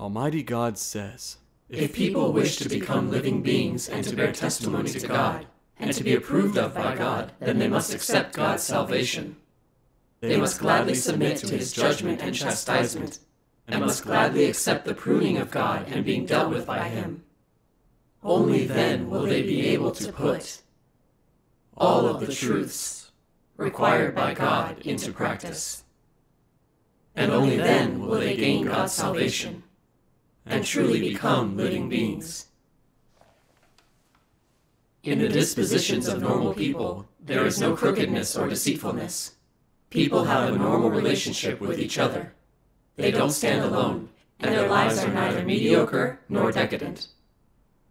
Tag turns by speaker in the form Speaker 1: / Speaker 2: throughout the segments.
Speaker 1: Almighty God says,
Speaker 2: If people wish to become living beings and to bear testimony to God, and to be approved of by God, then they must accept God's salvation. They must gladly submit to his judgment and chastisement, and must gladly accept the pruning of God and being dealt with by him. Only then will they be able to put all of the truths required by God into practice. And only then will they gain God's salvation and truly become living beings. In the dispositions of normal people, there is no crookedness or deceitfulness. People have a normal relationship with each other. They don't stand alone, and their lives are neither mediocre nor decadent.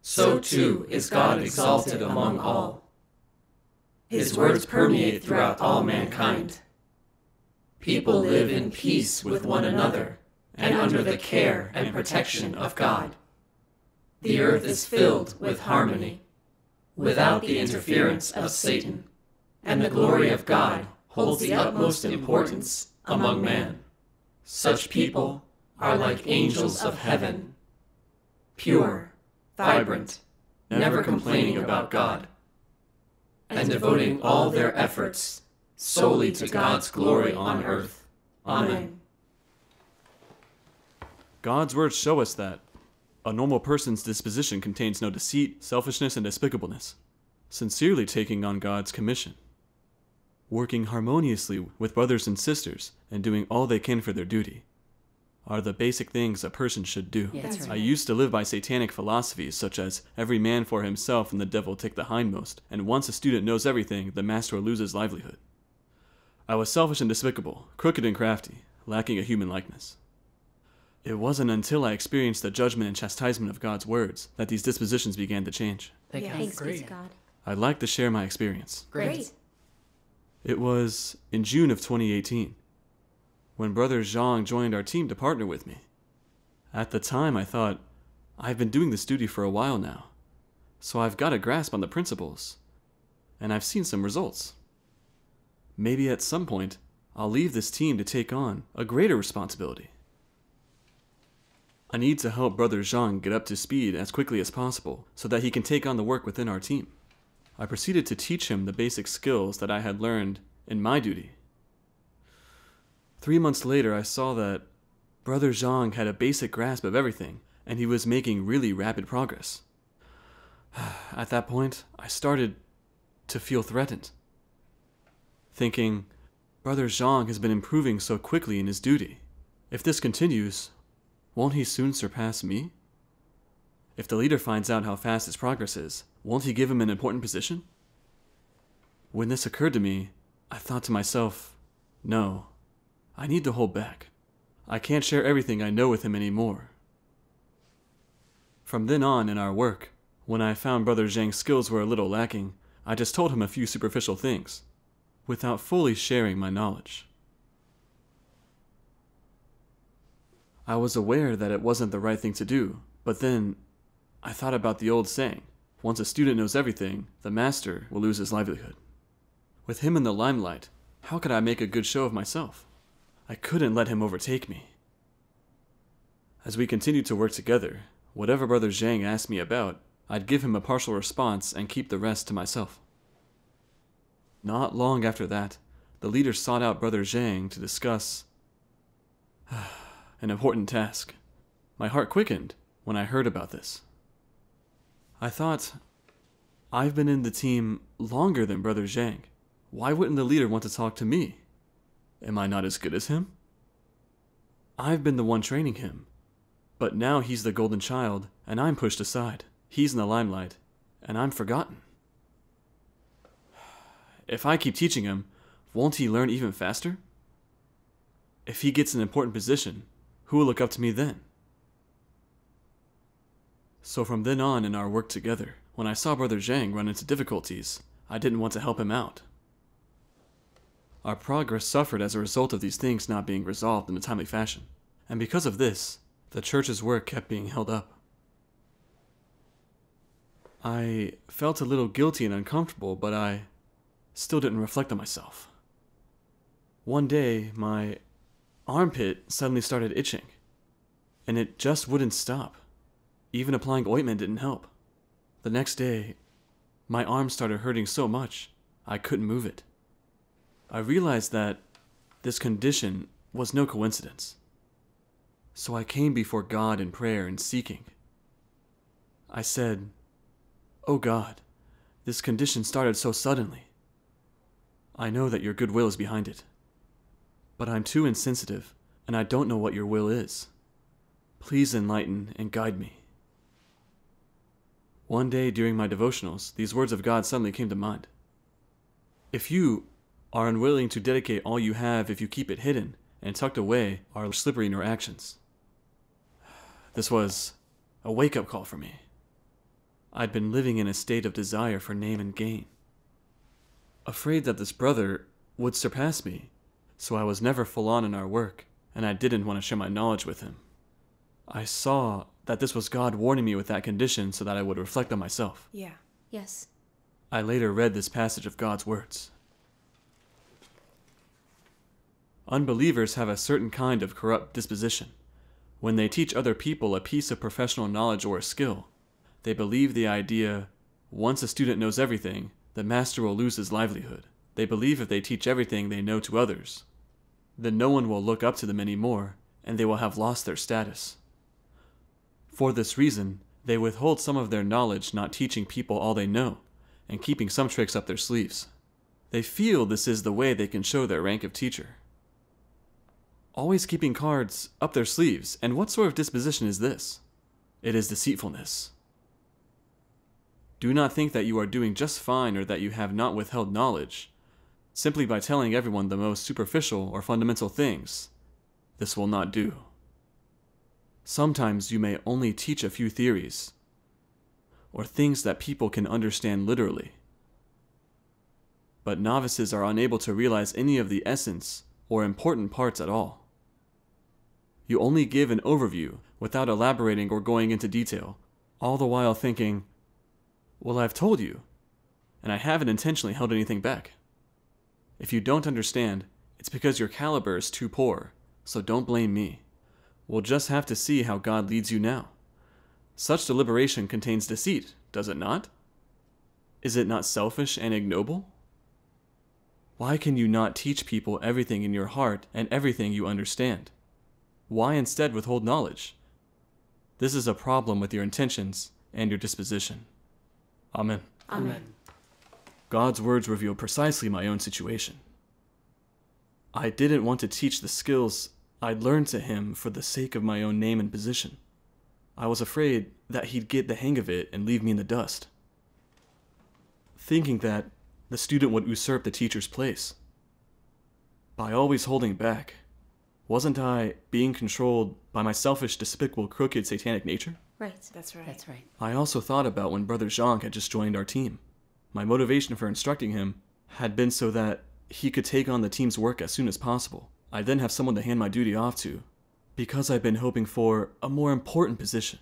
Speaker 2: So too is God exalted among all. His words permeate throughout all mankind. People live in peace with one another and under the care and protection of God. The earth is filled with harmony, without the interference of Satan, and the glory of God holds the utmost importance among man. Such people are like angels of heaven, pure, vibrant, never complaining about God, and devoting all their efforts solely to God's glory on earth. Amen.
Speaker 1: God's words show us that a normal person's disposition contains no deceit, selfishness, and despicableness, sincerely taking on God's commission, working harmoniously with brothers and sisters, and doing all they can for their duty are the basic things a person should do.
Speaker 3: Yeah, that's
Speaker 1: I used to live by satanic philosophies such as every man for himself and the devil take the hindmost, and once a student knows everything, the master loses livelihood. I was selfish and despicable, crooked and crafty, lacking a human likeness. It wasn't until I experienced the judgment and chastisement of God's words that these dispositions began to change.
Speaker 3: Thank
Speaker 4: Yeah,
Speaker 3: God.
Speaker 4: thanks be to
Speaker 3: Great.
Speaker 4: God.
Speaker 1: I'd like to share my experience.
Speaker 4: Great.
Speaker 1: It was in June of 2018 when Brother Zhang joined our team to partner with me. At the time, I thought, I've been doing this duty for a while now, so I've got a grasp on the principles, and I've seen some results. Maybe at some point, I'll leave this team to take on a greater responsibility. I need to help Brother Zhang get up to speed as quickly as possible so that he can take on the work within our team. I proceeded to teach him the basic skills that I had learned in my duty. Three months later, I saw that Brother Zhang had a basic grasp of everything, and he was making really rapid progress. At that point, I started to feel threatened, thinking, Brother Zhang has been improving so quickly in his duty. If this continues, won't he soon surpass me? If the leader finds out how fast his progress is, won't he give him an important position? When this occurred to me, I thought to myself, no, I need to hold back. I can't share everything I know with him anymore. From then on in our work, when I found Brother Zhang's skills were a little lacking, I just told him a few superficial things, without fully sharing my knowledge. I was aware that it wasn't the right thing to do, but then I thought about the old saying once a student knows everything, the master will lose his livelihood. With him in the limelight, how could I make a good show of myself? I couldn't let him overtake me. As we continued to work together, whatever Brother Zhang asked me about, I'd give him a partial response and keep the rest to myself. Not long after that, the leader sought out Brother Zhang to discuss ah, an important task. My heart quickened when I heard about this. I thought, I've been in the team longer than Brother Zhang. Why wouldn't the leader want to talk to me? Am I not as good as him? I've been the one training him. But now he's the golden child, and I'm pushed aside. He's in the limelight, and I'm forgotten. If I keep teaching him, won't he learn even faster? If he gets an important position, who will look up to me then? So from then on in our work together, when I saw Brother Zhang run into difficulties, I didn't want to help him out. Our progress suffered as a result of these things not being resolved in a timely fashion, and because of this, the church's work kept being held up. I felt a little guilty and uncomfortable, but I still didn't reflect on myself. One day, my armpit suddenly started itching. and it just wouldn't stop. Even applying ointment didn't help. The next day, my arm started hurting so much, I couldn't move it. I realized that this condition was no coincidence. So I came before God in prayer and seeking. I said, Oh God, this condition started so suddenly. I know that your good will is behind it. But I'm too insensitive, and I don't know what your will is. Please enlighten and guide me. One day during my devotionals, these words of God suddenly came to mind. If you are unwilling to dedicate all you have if you keep it hidden and tucked away are slippery in your actions. This was a wake up call for me. I'd been living in a state of desire for name and gain. Afraid that this brother would surpass me, so I was never full on in our work, and I didn't want to share my knowledge with him. I saw that this was God warning me with that condition so that I would reflect on myself.
Speaker 3: Yeah.
Speaker 4: Yes.
Speaker 1: I later read this passage of God's words. Unbelievers have a certain kind of corrupt disposition. When they teach other people a piece of professional knowledge or a skill, they believe the idea once a student knows everything, the master will lose his livelihood. They believe if they teach everything they know to others, then no one will look up to them anymore, and they will have lost their status. For this reason, they withhold some of their knowledge, not teaching people all they know, and keeping some tricks up their sleeves. They feel this is the way they can show their rank of teacher. Always keeping cards up their sleeves, and what sort of disposition is this? It is deceitfulness. Do not think that you are doing just fine or that you have not withheld knowledge, simply by telling everyone the most superficial or fundamental things. This will not do. Sometimes you may only teach a few theories, or things that people can understand literally. But novices are unable to realize any of the essence or important parts at all. You only give an overview without elaborating or going into detail, all the while thinking, Well, I've told you, and I haven't intentionally held anything back. If you don't understand, it's because your caliber is too poor, so don't blame me. We'll just have to see how God leads you now. Such deliberation contains deceit, does it not? Is it not selfish and ignoble? Why can you not teach people everything in your heart and everything you understand? Why instead withhold knowledge? This is a problem with your intentions and your disposition. Amen.
Speaker 4: Amen.
Speaker 1: God's words reveal precisely my own situation. I didn't want to teach the skills I'd learned to him for the sake of my own name and position. I was afraid that he'd get the hang of it and leave me in the dust. Thinking that the student would usurp the teacher's place. By always holding back, wasn't I being controlled by my selfish, despicable, crooked, satanic nature?
Speaker 4: Right.
Speaker 3: That's right.
Speaker 4: That's right.
Speaker 1: I also thought about when Brother Zhang had just joined our team. My motivation for instructing him had been so that he could take on the team's work as soon as possible. I'd then have someone to hand my duty off to, because I'd been hoping for a more important position.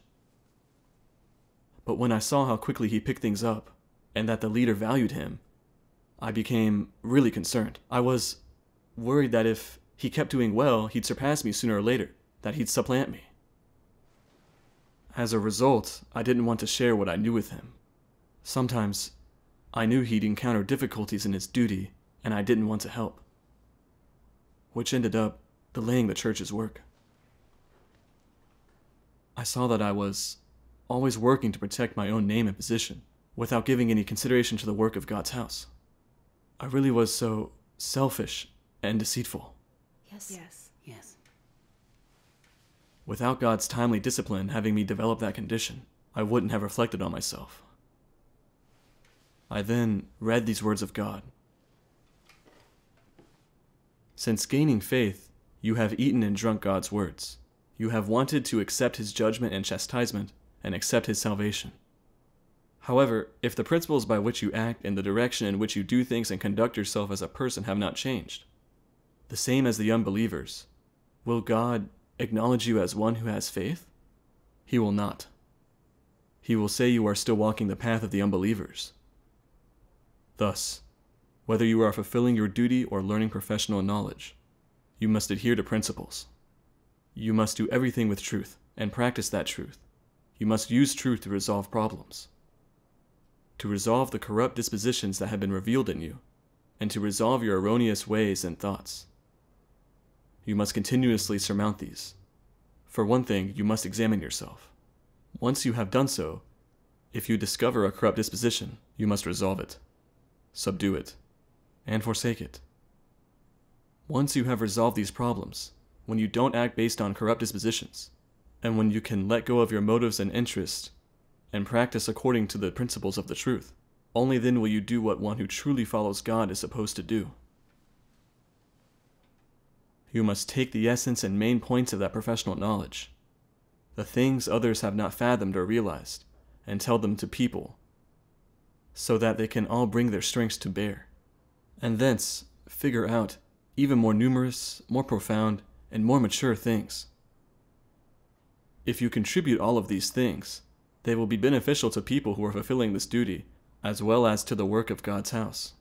Speaker 1: But when I saw how quickly he picked things up, and that the leader valued him, I became really concerned. I was worried that if he kept doing well, he'd surpass me sooner or later, that he'd supplant me. As a result, I didn't want to share what I knew with him. Sometimes, I knew he'd encounter difficulties in his duty, and I didn't want to help. Which ended up delaying the church's work. I saw that I was always working to protect my own name and position, without giving any consideration to the work of God's house. I really was so selfish and deceitful.
Speaker 4: Yes.
Speaker 3: Yes.
Speaker 4: Yes.
Speaker 1: Without God's timely discipline having me develop that condition, I wouldn't have reflected on myself. I then read these words of God. Since gaining faith, you have eaten and drunk God's words. You have wanted to accept his judgment and chastisement and accept his salvation. However, if the principles by which you act and the direction in which you do things and conduct yourself as a person have not changed, the same as the unbelievers, will God acknowledge you as one who has faith? He will not. He will say you are still walking the path of the unbelievers. Thus, whether you are fulfilling your duty or learning professional knowledge, you must adhere to principles. You must do everything with truth, and practice that truth. You must use truth to resolve problems, to resolve the corrupt dispositions that have been revealed in you, and to resolve your erroneous ways and thoughts. You must continuously surmount these. For one thing, you must examine yourself. Once you have done so, if you discover a corrupt disposition, you must resolve it, subdue it, and forsake it. Once you have resolved these problems, when you don't act based on corrupt dispositions, and when you can let go of your motives and interests and practice according to the principles of the truth, only then will you do what one who truly follows God is supposed to do. You must take the essence and main points of that professional knowledge, the things others have not fathomed or realized, and tell them to people, so that they can all bring their strengths to bear, and thence figure out even more numerous, more profound, and more mature things. If you contribute all of these things, they will be beneficial to people who are fulfilling this duty, as well as to the work of God's house.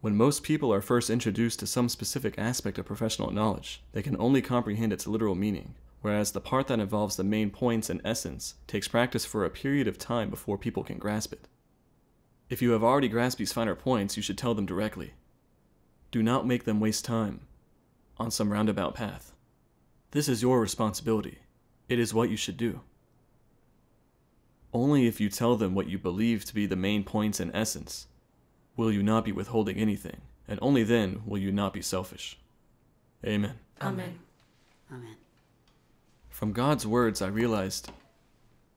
Speaker 1: When most people are first introduced to some specific aspect of professional knowledge, they can only comprehend its literal meaning, whereas the part that involves the main points and essence takes practice for a period of time before people can grasp it. If you have already grasped these finer points, you should tell them directly. Do not make them waste time on some roundabout path. This is your responsibility. It is what you should do. Only if you tell them what you believe to be the main points and essence will you not be withholding anything, and only then will you not be selfish. Amen.
Speaker 2: Amen.
Speaker 3: Amen.
Speaker 1: From God's words, I realized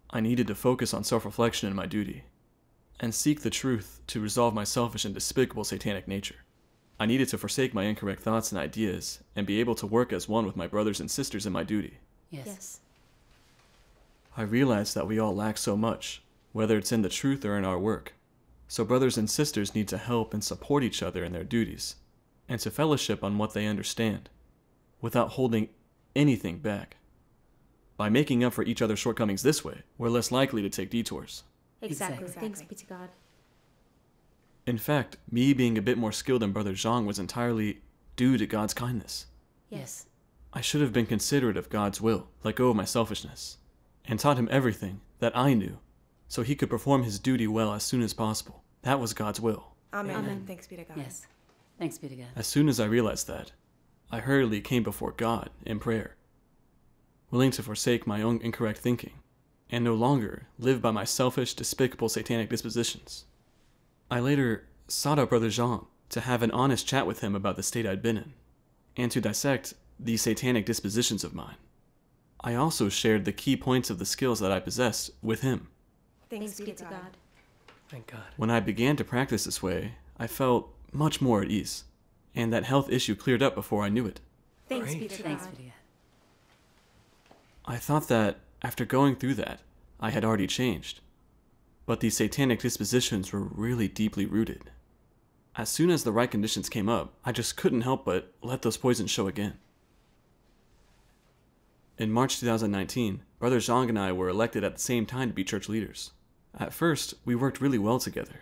Speaker 1: I needed to focus on self reflection in my duty and seek the truth to resolve my selfish and despicable satanic nature. I needed to forsake my incorrect thoughts and ideas and be able to work as one with my brothers and sisters in my duty.
Speaker 3: Yes.
Speaker 2: Yes.
Speaker 1: I realize that we all lack so much, whether it's in the truth or in our work. So, brothers and sisters need to help and support each other in their duties, and to fellowship on what they understand, without holding anything back. By making up for each other's shortcomings this way, we're less likely to take detours.
Speaker 2: Exactly.
Speaker 3: Exactly.
Speaker 2: Thanks be to God.
Speaker 1: In fact, me being a bit more skilled than Brother Zhang was entirely due to God's kindness.
Speaker 2: Yes.
Speaker 1: I should have been considerate of God's will, let go of my selfishness, and taught him everything that I knew, so he could perform his duty well as soon as possible. That was God's will.
Speaker 4: Amen.
Speaker 2: Amen.
Speaker 4: Thanks be to God.
Speaker 3: Yes. Thanks be to God.
Speaker 1: As soon as I realized that, I hurriedly came before God in prayer, willing to forsake my own incorrect thinking, and no longer live by my selfish, despicable satanic dispositions. I later sought out Brother Zhang to have an honest chat with him about the state I'd been in, and to dissect these satanic dispositions of mine. I also shared the key points of the skills that I possessed with him.
Speaker 4: Thanks,
Speaker 2: Thanks be to God.
Speaker 5: Thank God.
Speaker 1: When I began to practice this way, I felt much more at ease, and that health issue cleared up before I knew it.
Speaker 2: Thanks be
Speaker 5: Great.
Speaker 3: Thanks
Speaker 2: God.
Speaker 3: be to God.
Speaker 1: I thought that after going through that, I had already changed. But these satanic dispositions were really deeply rooted. As soon as the right conditions came up, I just couldn't help but let those poisons show again. In March 2019, Brother Zhang and I were elected at the same time to be church leaders. At first, we worked really well together.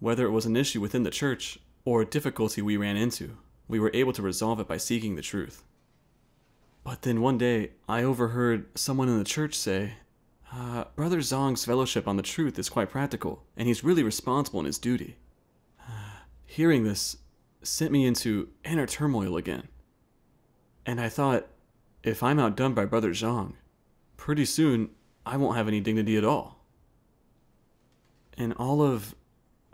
Speaker 1: Whether it was an issue within the church or a difficulty we ran into, we were able to resolve it by seeking the truth. But then one day, I overheard someone in the church say, uh, Brother Zhang's fellowship on the truth is quite practical, and he's really responsible in his duty. Hearing this sent me into inner turmoil again. And I thought, if I'm outdone by Brother Zhang, pretty soon I won't have any dignity at all. In all of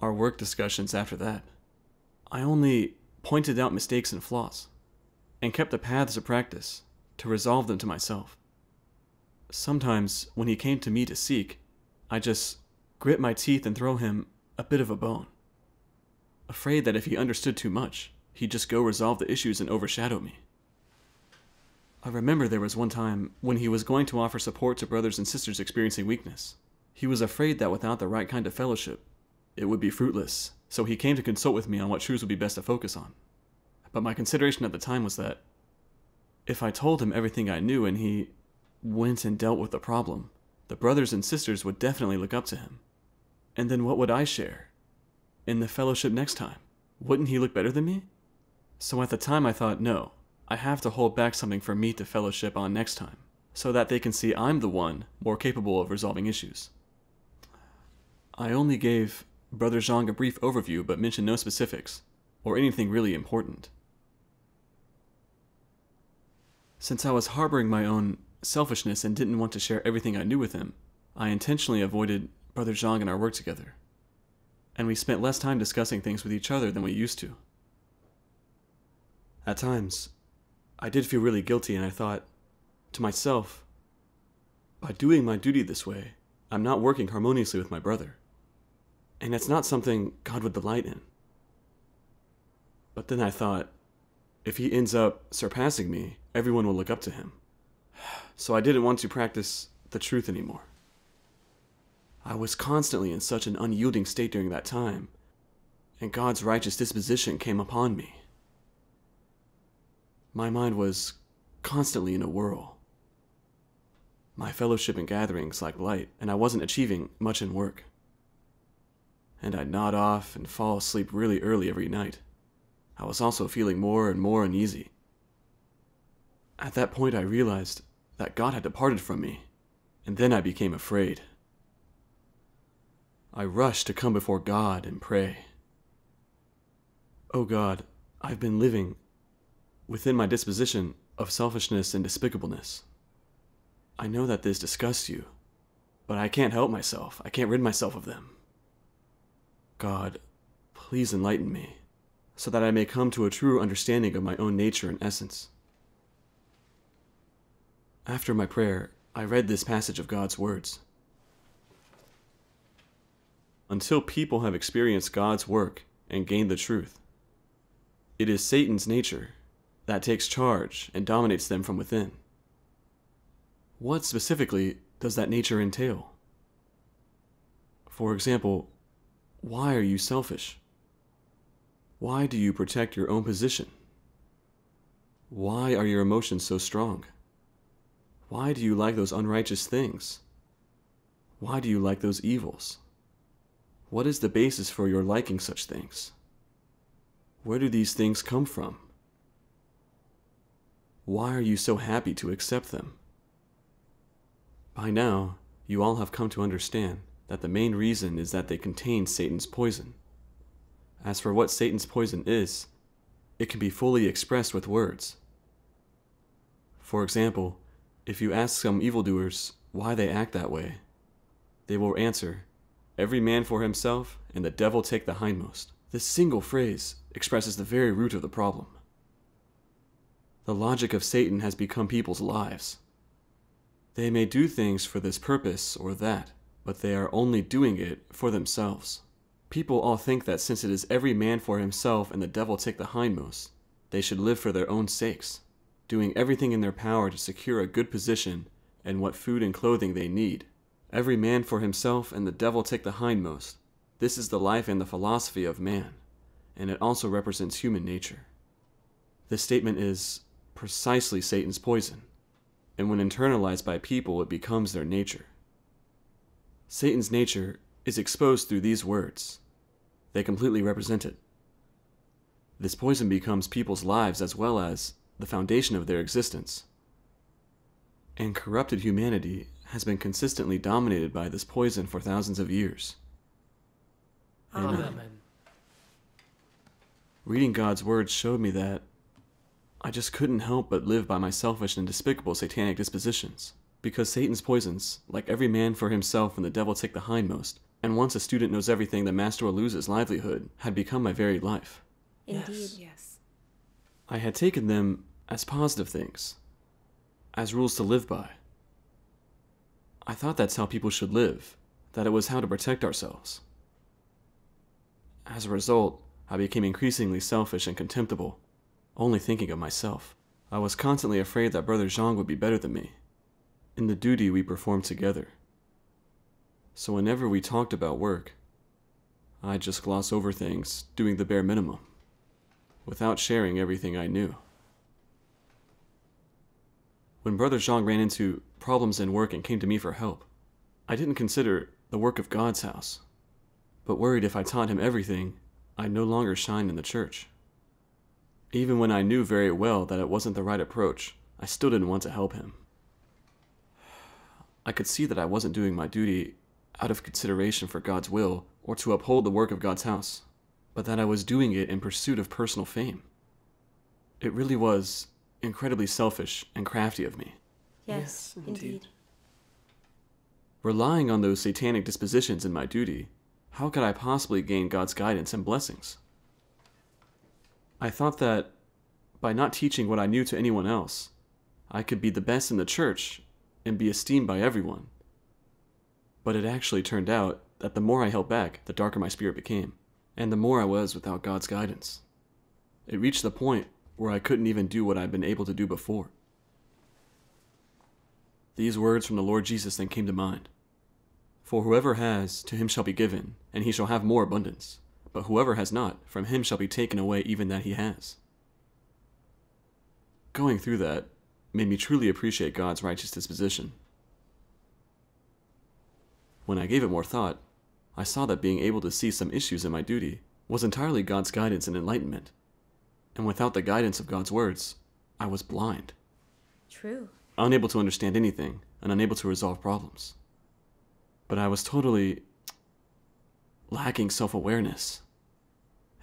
Speaker 1: our work discussions after that, I only pointed out mistakes and flaws, and kept the paths of practice to resolve them to myself. Sometimes, when he came to me to seek, I just grit my teeth and throw him a bit of a bone. Afraid that if he understood too much, he'd just go resolve the issues and overshadow me. I remember there was one time when he was going to offer support to brothers and sisters experiencing weakness. He was afraid that without the right kind of fellowship, it would be fruitless, so he came to consult with me on what truths would be best to focus on. But my consideration at the time was that if I told him everything I knew and he went and dealt with the problem, the brothers and sisters would definitely look up to him. And then what would I share? In the fellowship next time? Wouldn't he look better than me? So at the time I thought, no, I have to hold back something for me to fellowship on next time. so that they can see I'm the one more capable of resolving issues. I only gave Brother Zhang a brief overview but mentioned no specifics, or anything really important. Since I was harboring my own selfishness and didn't want to share everything I knew with him, I intentionally avoided Brother Zhang and our work together. And we spent less time discussing things with each other than we used to. At times, I did feel really guilty, and I thought to myself, by doing my duty this way, I'm not working harmoniously with my brother. And it's not something God would delight in. But then I thought, if he ends up surpassing me, everyone will look up to him. So I didn't want to practice the truth anymore. I was constantly in such an unyielding state during that time, and God's righteous disposition came upon me. My mind was constantly in a whirl. My fellowship and gatherings lacked light, and I wasn't achieving much in work. And I'd nod off and fall asleep really early every night. I was also feeling more and more uneasy. At that point, I realized that God had departed from me, and then I became afraid. I rushed to come before God and pray. Oh God, I've been living within my disposition of selfishness and despicableness. I know that this disgusts you, but I can't help myself. I can't rid myself of them. God, please enlighten me, so that I may come to a true understanding of my own nature and essence. After my prayer, I read this passage of God's words. Until people have experienced God's work and gained the truth, it is Satan's nature that takes charge and dominates them from within. What specifically does that nature entail? For example, why are you selfish? Why do you protect your own position? Why are your emotions so strong? Why do you like those unrighteous things? Why do you like those evils? What is the basis for your liking such things? Where do these things come from? Why are you so happy to accept them? By now, you all have come to understand that the main reason is that they contain Satan's poison. As for what Satan's poison is, it can be fully expressed with words. For example, if you ask some evildoers why they act that way, they will answer, Every man for himself, and the devil take the hindmost. This single phrase expresses the very root of the problem. The logic of Satan has become people's lives. They may do things for this purpose or that, but they are only doing it for themselves. People all think that since it is every man for himself and the devil take the hindmost, they should live for their own sakes, doing everything in their power to secure a good position and what food and clothing they need. Every man for himself and the devil take the hindmost. This is the life and the philosophy of man, and it also represents human nature. This statement is precisely Satan's poison, and when internalized by people, it becomes their nature. Satan's nature is exposed through these words. They completely represent it. This poison becomes people's lives as well as the foundation of their existence. And corrupted humanity has been consistently dominated by this poison for thousands of years.
Speaker 2: Amen.
Speaker 4: Uh, Amen.
Speaker 1: Reading God's words showed me that I just couldn't help but live by my selfish and despicable satanic dispositions. Because Satan's poisons, like every man for himself and the devil take the hindmost, and once a student knows everything, the master will lose his livelihood, had become my very life.
Speaker 4: Indeed,
Speaker 2: Yes.
Speaker 4: yes.
Speaker 1: I had taken them as positive things, as rules to live by. I thought that's how people should live, that it was how to protect ourselves. As a result, I became increasingly selfish and contemptible, only thinking of myself. I was constantly afraid that Brother Zhang would be better than me, in the duty we performed together. So whenever we talked about work, I'd just gloss over things, doing the bare minimum, without sharing everything I knew. When Brother Zhang ran into problems in work and came to me for help, I didn't consider the work of God's house, but worried if I taught him everything, I'd no longer shine in the church. Even when I knew very well that it wasn't the right approach, I still didn't want to help him. I could see that I wasn't doing my duty out of consideration for God's will or to uphold the work of God's house, but that I was doing it in pursuit of personal fame. It really was incredibly selfish and crafty of me.
Speaker 4: Yes,
Speaker 1: Yes,
Speaker 4: indeed.
Speaker 1: indeed. Relying on those satanic dispositions in my duty, how could I possibly gain God's guidance and blessings? I thought that by not teaching what I knew to anyone else, I could be the best in the church and be esteemed by everyone. But it actually turned out that the more I held back, the darker my spirit became, and the more I was without God's guidance. It reached the point where I couldn't even do what I'd been able to do before. These words from the Lord Jesus then came to mind For whoever has, to him shall be given, and he shall have more abundance. But whoever has not, from him shall be taken away even that he has. Going through that made me truly appreciate God's righteous disposition. When I gave it more thought, I saw that being able to see some issues in my duty was entirely God's guidance and enlightenment. And without the guidance of God's words, I was blind
Speaker 4: True.
Speaker 1: unable to understand anything and unable to resolve problems. But I was totally lacking self awareness,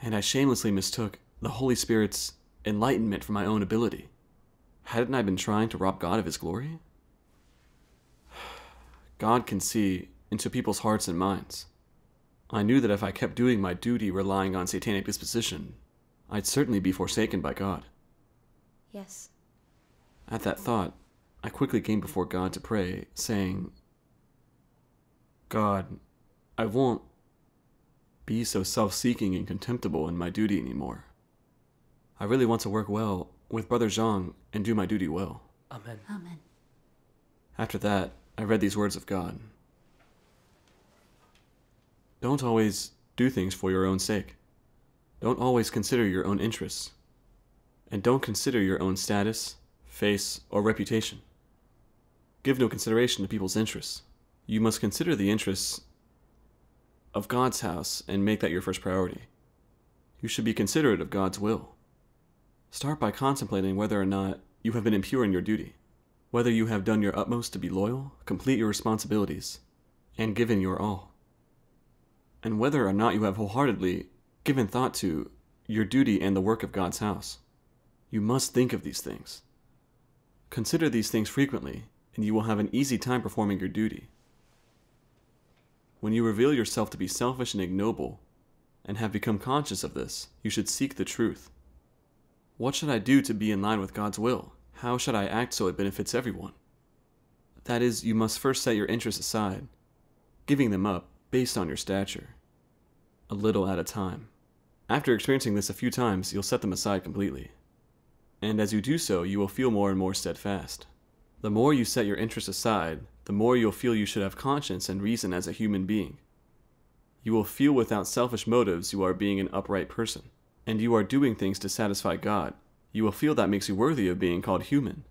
Speaker 1: and I shamelessly mistook the Holy Spirit's enlightenment for my own ability. Hadn't I been trying to rob God of His glory? God can see into people's hearts and minds. I knew that if I kept doing my duty relying on satanic disposition, I'd certainly be forsaken by God.
Speaker 4: Yes.
Speaker 1: At that thought, I quickly came before God to pray, saying, God, I won't be so self seeking and contemptible in my duty anymore. I really want to work well with Brother Zhang and do my duty well.
Speaker 2: Amen.
Speaker 3: Amen.
Speaker 1: After that, I read these words of God Don't always do things for your own sake. Don't always consider your own interests. And don't consider your own status, face, or reputation. Give no consideration to people's interests. You must consider the interests of God's house and make that your first priority. You should be considerate of God's will. Start by contemplating whether or not you have been impure in your duty whether you have done your utmost to be loyal, complete your responsibilities, and given your all, and whether or not you have wholeheartedly given thought to your duty and the work of God's house. You must think of these things. Consider these things frequently, and you will have an easy time performing your duty. When you reveal yourself to be selfish and ignoble, and have become conscious of this, you should seek the truth. What should I do to be in line with God's will? How should I act so it benefits everyone? That is, you must first set your interests aside, giving them up based on your stature, a little at a time. After experiencing this a few times, you'll set them aside completely. And as you do so, you will feel more and more steadfast. The more you set your interests aside, the more you'll feel you should have conscience and reason as a human being. You will feel without selfish motives you are being an upright person, and you are doing things to satisfy God you will feel that makes you worthy of being called human.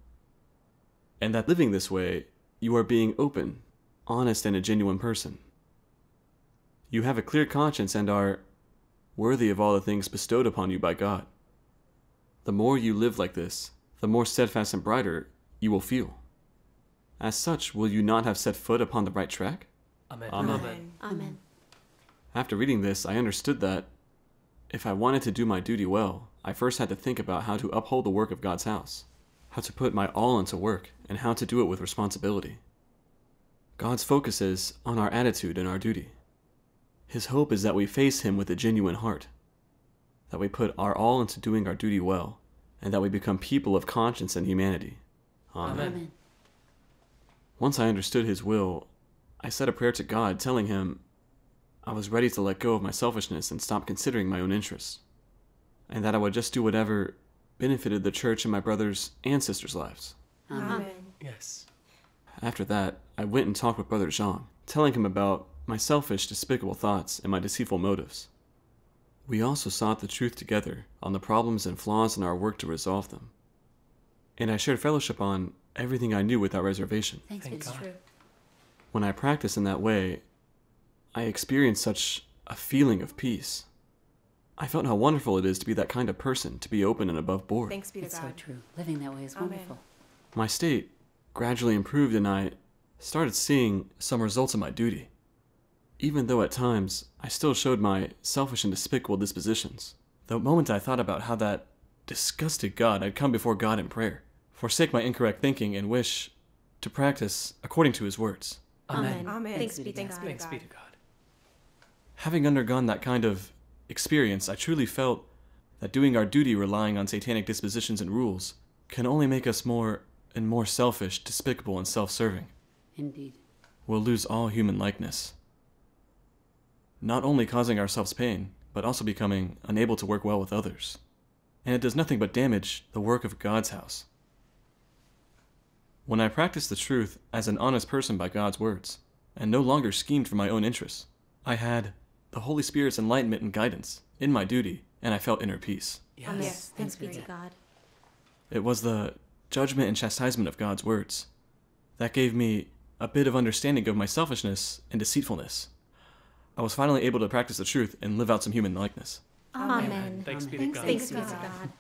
Speaker 1: And that living this way, you are being open, honest, and a genuine person. You have a clear conscience and are worthy of all the things bestowed upon you by God. The more you live like this, the more steadfast and brighter you will feel. As such, will you not have set foot upon the right track?
Speaker 2: Amen.
Speaker 1: Amen.
Speaker 4: Amen.
Speaker 1: After reading this, I understood that if I wanted to do my duty well, I first had to think about how to uphold the work of God's house, how to put my all into work, and how to do it with responsibility. God's focus is on our attitude and our duty. His hope is that we face Him with a genuine heart, that we put our all into doing our duty well, and that we become people of conscience and humanity. Amen.
Speaker 2: Amen.
Speaker 3: Amen.
Speaker 1: Once I understood His will, I said a prayer to God, telling Him I was ready to let go of my selfishness and stop considering my own interests, and that I would just do whatever benefited the church and my brothers and sisters' lives.
Speaker 3: Amen.
Speaker 4: Amen.
Speaker 2: Yes.
Speaker 1: After that, I went and talked with Brother Zhang, telling him about my selfish, despicable thoughts and my deceitful motives. We also sought the truth together on the problems and flaws in our work to resolve them. And I shared fellowship on everything I knew without reservation.
Speaker 3: Thanks
Speaker 2: Thank
Speaker 3: be to
Speaker 2: God.
Speaker 3: God.
Speaker 4: True.
Speaker 1: When I practice in that way, I experience such a feeling of peace. I felt how wonderful it is to be that kind of person, to be open and above board.
Speaker 4: Thanks be to
Speaker 3: It's so true. Living that way is
Speaker 4: Amen.
Speaker 3: wonderful.
Speaker 1: My state gradually improved, and I started seeing some results of my duty. Even though at times I still showed my selfish and despicable dispositions, the moment I thought about how that disgusted God I'd come before God in prayer, forsake my incorrect thinking, and wish to practice according to His words.
Speaker 3: Amen.
Speaker 4: Amen.
Speaker 3: Thanks
Speaker 4: Thanks
Speaker 3: be
Speaker 4: be
Speaker 3: to
Speaker 4: to
Speaker 3: God.
Speaker 4: God.
Speaker 5: Thanks be to God.
Speaker 1: Having undergone that kind of experience, I truly felt that doing our duty relying on satanic dispositions and rules can only make us more and more selfish, despicable, and self serving.
Speaker 3: Indeed.
Speaker 1: We'll lose all human likeness. Not only causing ourselves pain, but also becoming unable to work well with others. And it does nothing but damage the work of God's house. When I practiced the truth as an honest person by God's words, and no longer schemed for my own interests, I had the Holy Spirit's enlightenment and guidance in my duty, and I felt inner peace.
Speaker 4: Amen.
Speaker 5: Yes.
Speaker 4: Thanks be
Speaker 3: be
Speaker 4: to
Speaker 3: to
Speaker 4: God.
Speaker 1: It was the judgment and chastisement of God's words that gave me a bit of understanding of my selfishness and deceitfulness. I was finally able to practice the truth and live out some human likeness.
Speaker 4: Amen.
Speaker 5: Thanks be to
Speaker 3: Thanks
Speaker 5: God.
Speaker 4: Thanks be to God.